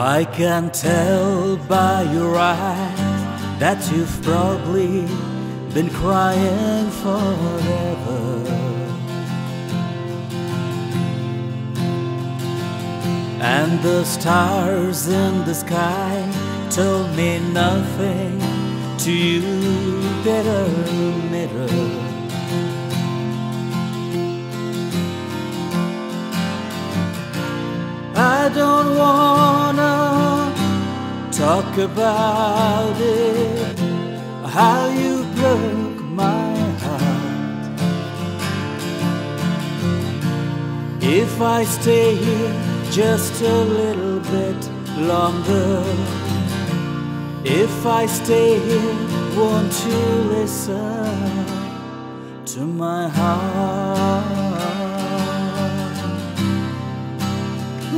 I can tell by your eyes that you've probably been crying forever. And the stars in the sky told me nothing to you, better mirror. I don't wanna talk about it, how you broke my heart. If I stay here just a little bit longer, if I stay here, won't you listen to my heart?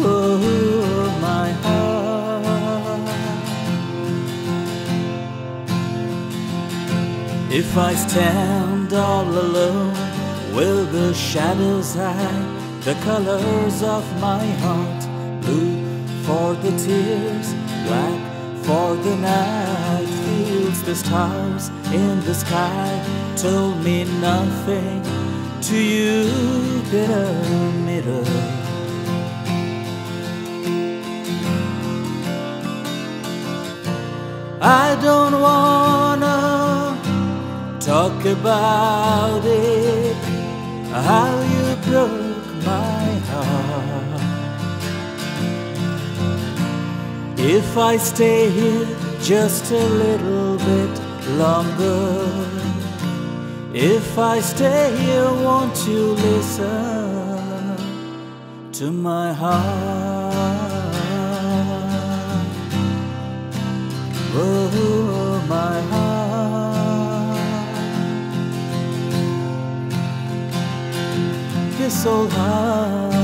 Oh, If I stand all alone, will the shadows hide the colors of my heart? Blue for the tears, black for the night. Feels the stars in the sky told me nothing to you, bitter mirror. Talk about it, how you broke my heart. If I stay here just a little bit longer, if I stay here, won't you listen to my heart? Oh, my heart. This old